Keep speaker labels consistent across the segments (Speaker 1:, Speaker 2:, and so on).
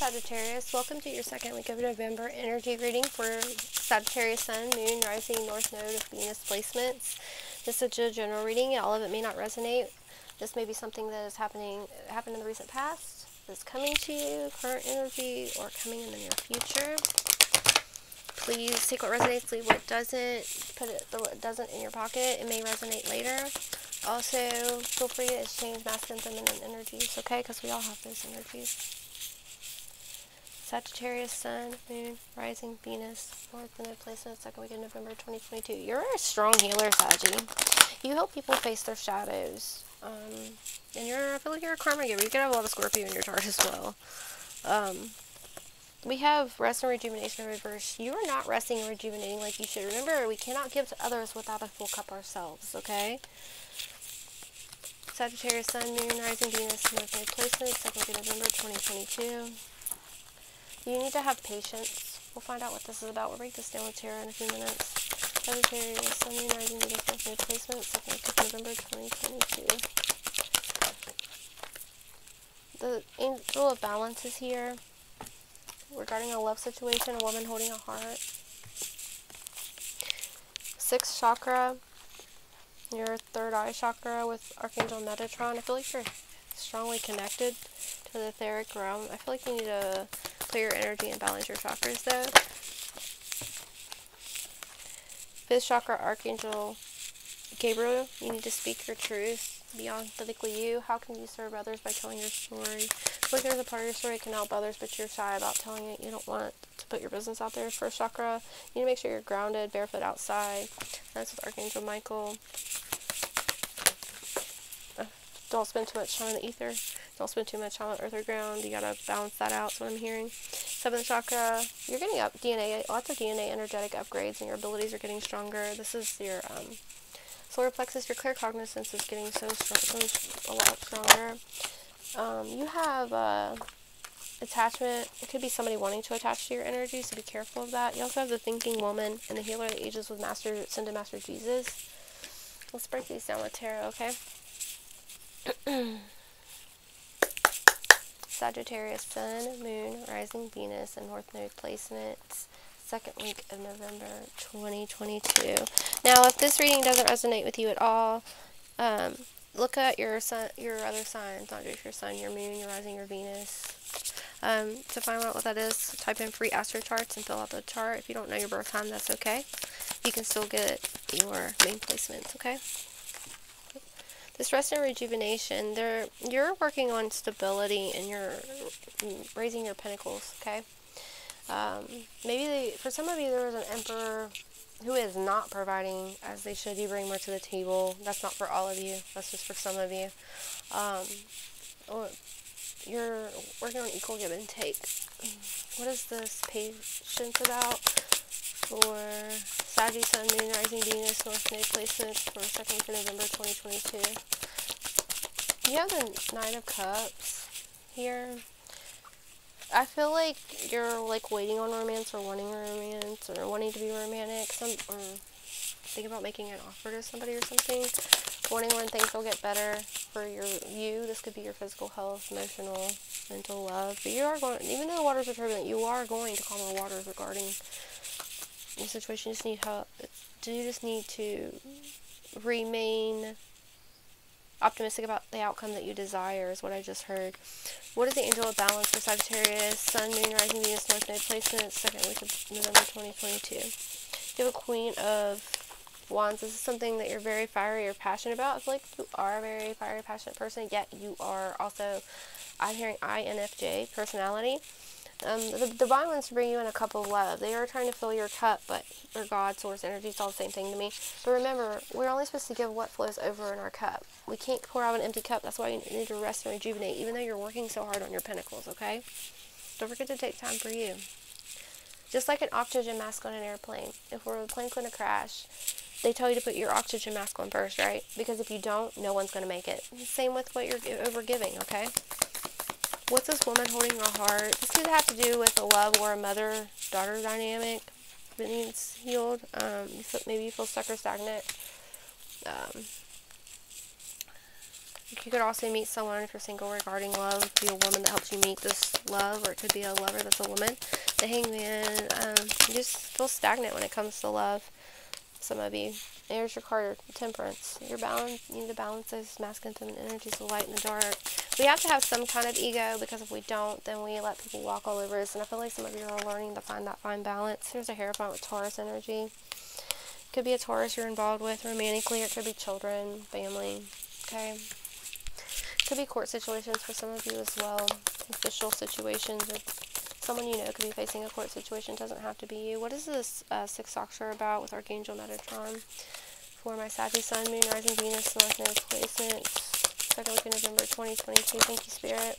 Speaker 1: Sagittarius. Welcome to your second week of November energy reading for Sagittarius Sun, Moon, Rising, North Node of Venus placements. This is a general reading. All of it may not resonate. This may be something that is happening happened in the recent past, that's coming to you, current energy, or coming in the near future. Please take what resonates, leave what doesn't. Put it what doesn't in your pocket. It may resonate later. Also, feel free to exchange masculine feminine energies, okay? Because we all have those energies. Sagittarius, Sun, Moon, Rising, Venus, North Node placement, second week of November 2022. You're a strong healer, Saggy. You help people face their shadows. Um, and you're, I feel like you're a karma giver. You could have a lot of Scorpio in your chart as well. Um, we have rest and rejuvenation in reverse. You are not resting and rejuvenating like you should. Remember, we cannot give to others without a full cup ourselves, okay? Sagittarius, Sun, Moon, Rising, Venus, North Node placement, second week of November 2022. You need to have patience. We'll find out what this is about. We'll break this down with Tarot in a few minutes. Sagittarius, North Node placement, second of November 2022. The angel of balance is here regarding a love situation, a woman holding a heart. Sixth chakra, your third eye chakra with Archangel Metatron. I feel like you're strongly connected to the etheric realm. I feel like you need to clear your energy and balance your chakras though. Fifth chakra, Archangel Gabriel, you need to speak your truth, be authentically you. How can you serve others by telling your story? like there's a part of your story can help others, but you're shy about telling it. You don't want to put your business out there. First chakra, you need to make sure you're grounded, barefoot outside. That's with Archangel Michael. Don't spend too much time in the ether. Don't spend too much time on earth or ground. You gotta balance that out. That's what I'm hearing. Seventh chakra, you're getting up DNA, lots of DNA energetic upgrades, and your abilities are getting stronger. This is your um, solar plexus. Your claircognizance is getting so strong, so a lot stronger. Um, you have uh, attachment. It could be somebody wanting to attach to your energy, so be careful of that. You also have the thinking woman and the healer that ages with Master, Ascended Master Jesus. Let's break these down with tarot, okay? Sagittarius Sun, Moon, Rising Venus, and North Node placements. Second week of November 2022. Now, if this reading doesn't resonate with you at all, um, look at your sun, your other signs, not just your sun, your moon, your rising, your Venus. Um, to find out what that is, type in free astro charts and fill out the chart. If you don't know your birth time, that's okay. You can still get your main placements, okay? This rest and rejuvenation, they you're working on stability and you're raising your pentacles, okay? Um, maybe they, for some of you there was an emperor who is not providing as they should. You bring more to the table. That's not for all of you. That's just for some of you. Um, or you're working on equal give and take. What is this patience about? For Sagittarius, Sun, Moon, Rising, Venus, North Node placements for second week of November 2022. You have the Nine of Cups here. I feel like you're like waiting on romance or wanting romance or wanting to be romantic, some or think about making an offer to somebody or something. Wanting when things will get better for your you. This could be your physical health, emotional, mental love. But you are going, even though the waters are turbulent, you are going to calmer waters regarding the situation. You just need help. Do you just need to remain optimistic about the outcome that you desire is what I just heard. What is the angel of balance for Sagittarius, Sun, Moon, Rising, Venus, North Node placement, second week of November 2022? You have a Queen of Wands. This is something that you're very fiery or passionate about. I feel like you are a very fiery, passionate person, yet you are also, I'm hearing INFJ personality. Um, the divine wants to bring you in a cup of love. They are trying to fill your cup, but or God, source, energy, it's all the same thing to me. But remember, we're only supposed to give what flows over in our cup. We can't pour out an empty cup. That's why you need to rest and rejuvenate, even though you're working so hard on your pentacles, okay? Don't forget to take time for you. Just like an oxygen mask on an airplane. If we're a plane going to crash, they tell you to put your oxygen mask on first, right? Because if you don't, no one's going to make it. Same with what you're over giving, okay? What's this woman holding her heart? This could have to do with a love or a mother-daughter dynamic that needs healed. Um, maybe you feel stuck or stagnant. Um, you could also meet someone if you're single regarding love. Be a woman that helps you meet this love, or it could be a lover that's a woman. The hangman, um, you just feel stagnant when it comes to love. Some of you. There's your card, temperance. Your balance, you need to balance those masculine feminine energies, the light and the dark. We have to have some kind of ego because if we don't, then we let people walk all over us. And I feel like some of you are learning to find that fine balance. Here's a Hierophant with Taurus energy. Could be a Taurus you're involved with romantically, it could be children, family. Okay. Could be court situations for some of you as well. Official situations someone you know could be facing a court situation. Doesn't have to be you. What is this uh, sixth chakra about with Archangel Metatron? For my Sagittarius Sun, Moon, Rising Venus, North Node placements. Second week of November 2022. Thank you, Spirit.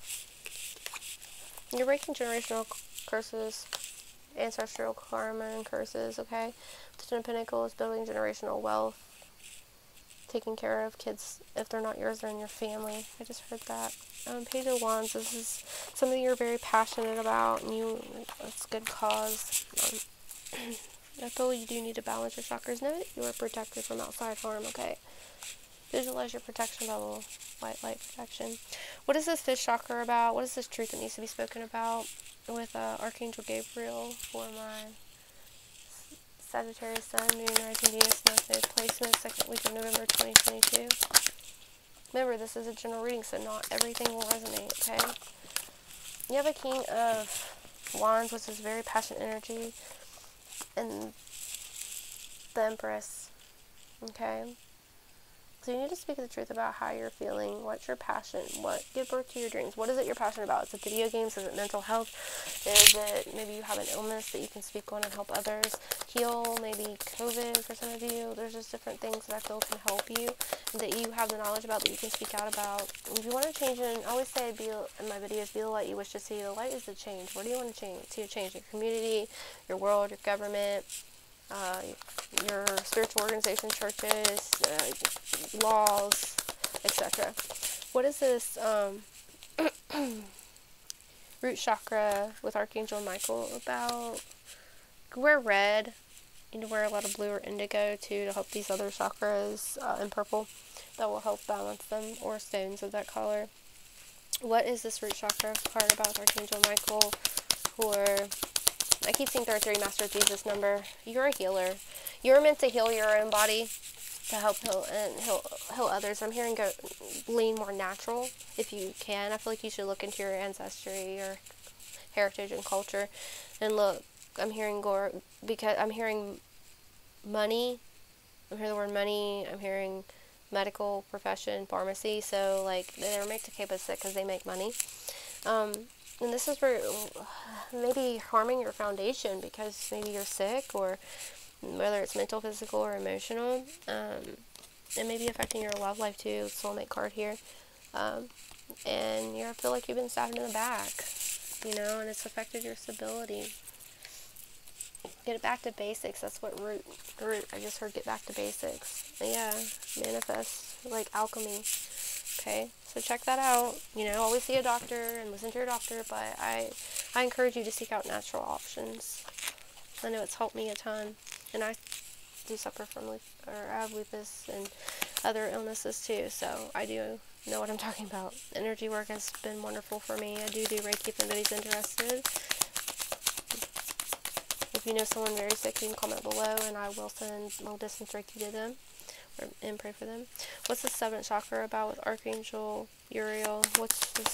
Speaker 1: You're breaking generational curses, ancestral karma and curses, okay? The Ten of Pentacles, building generational wealth taking care of kids if they're not yours, they're in your family. I just heard that. Um, Page of Wands, this is something you're very passionate about, and you, it's good cause. Um, I feel you do need to balance your chakras. Know that you are protected from outside harm, okay? Visualize your protection bubble, white light protection. What is this fifth chakra about? What is this truth that needs to be spoken about with uh, Archangel Gabriel for my Sagittarius Sun, Moon, Rising Venus, Node placement, second week of November 2022. Remember, this is a general reading, so not everything will resonate, okay? You have a King of Wands, which is very passionate energy, and the Empress, okay? So you need to speak the truth about how you're feeling, what's your passion, what give birth to your dreams. What is it you're passionate about? Is it video games? Is it mental health? Is it maybe you have an illness that you can speak on and help others heal? Maybe COVID for some of you. There's just different things that I feel can help you that you have the knowledge about that you can speak out about. If you want to change it, I always say be in my videos, be the light you wish to see. The light is the change. What do you want to change? See a change in your community, your world, your government, uh, your spiritual organization, churches, uh, laws, etc. What is this um, root chakra with Archangel Michael about? Wear red. You need to wear a lot of blue or indigo too to help these other chakras uh, in purple. That will help balance them, or stones of that color. What is this root chakra card about Archangel Michael for I keep seeing 33 Master Jesus number. You're a healer. You're meant to heal your own body to help heal and heal, heal others. I'm hearing go lean more natural if you can. I feel like you should look into your ancestry, your heritage and culture, and look. I'm hearing gore because I'm hearing money. I'm hearing the word money. I'm hearing medical profession, pharmacy. So like they're made to keep us sick because they make money. Um, and this is where maybe harming your foundation because maybe you're sick or whether it's mental, physical, or emotional. Um, may be affecting your love life too. Soulmate card here. Um, and you feel like you've been stabbed in the back, you know, and it's affected your stability. Get it back to basics. That's what root, root. I just heard get back to basics. Yeah, manifest like alchemy. Okay, so check that out. You know, always see a doctor and listen to your doctor, but I, I encourage you to seek out natural options. I know it's helped me a ton, and I do suffer from or I have lupus and other illnesses too, so I do know what I'm talking about. Energy work has been wonderful for me. I do do Reiki if anybody's interested. If you know someone very sick, you can comment below, and I will send long distance Reiki to them and pray for them. What's the seventh chakra about with Archangel Uriel? What's this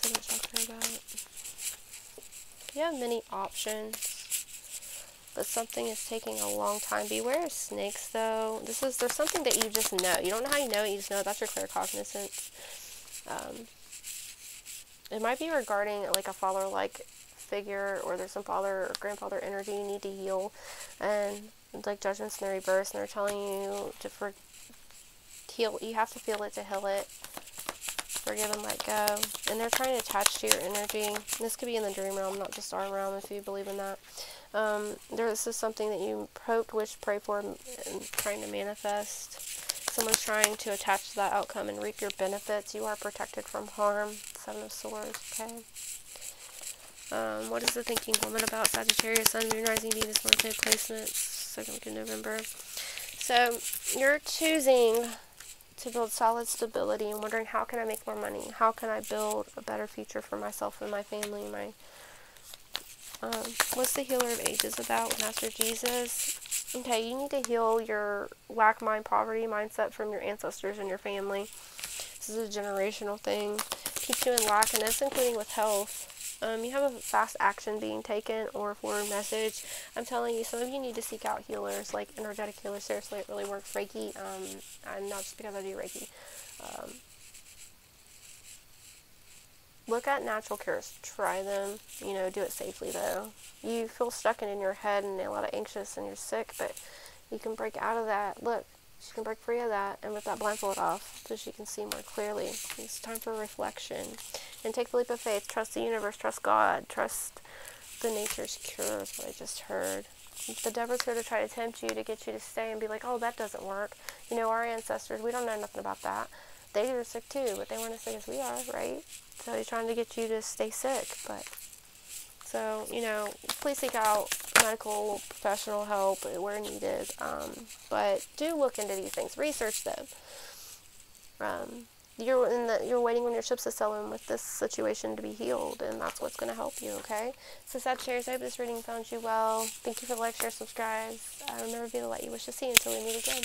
Speaker 1: seventh chakra about? You have many options, but something is taking a long time. Beware of snakes, though. This is there's something that you just know. You don't know how you know it. You just know that's your claircognizance. Um, it might be regarding like a father-like figure, or there's some father or grandfather energy you need to heal, and like judgments in the reverse, and they're telling you to for heal. You have to feel it to heal it. Forgive and let go. And they're trying to attach to your energy. This could be in the dream realm, not just our realm, if you believe in that. Um, this is something that you hoped, wish, pray for, and trying to manifest. Someone's trying to attach to that outcome and reap your benefits. You are protected from harm. Seven of Swords, okay? Um, what is the thinking woman about Sagittarius, Sun, Moon, Rising, Venus, North placements? Second week of November. So you're choosing to build solid stability and wondering how can I make more money? How can I build a better future for myself and my family? My um, what's the healer of ages about? Master Jesus. Okay, you need to heal your lack mind poverty mindset from your ancestors and your family. This is a generational thing. Keeps you in lack, and this including with health. Um, you have a fast action being taken or a forward message. I'm telling you, some of you need to seek out healers, like energetic healers. Seriously, it really works. Reiki, um, and not just because I do Reiki. Um, look at natural cures. Try them. You know, do it safely though. You feel stuck and in your head and a lot of anxious and you're sick, but you can break out of that. Look, she can break free of that and rip that blindfold off so she can see more clearly. It's time for reflection. And take the leap of faith. Trust the universe. Trust God. Trust the nature's cure is what I just heard. The devil's here to try to tempt you to get you to stay and be like, oh, that doesn't work. You know, our ancestors, we don't know nothing about that. They were sick too, but they weren't as sick as we are, right? So he's trying to get you to stay sick, but so, you know, please seek out medical professional help where needed. Um, but do look into these things, research them. Um, you're in the, you're waiting on your ships to sail in with this situation to be healed, and that's what's going to help you. Okay. So sad Sagittarius, I hope this reading found you well. Thank you for the like, share, subscribe. Uh, remember, be the light you wish to see. Until we meet again.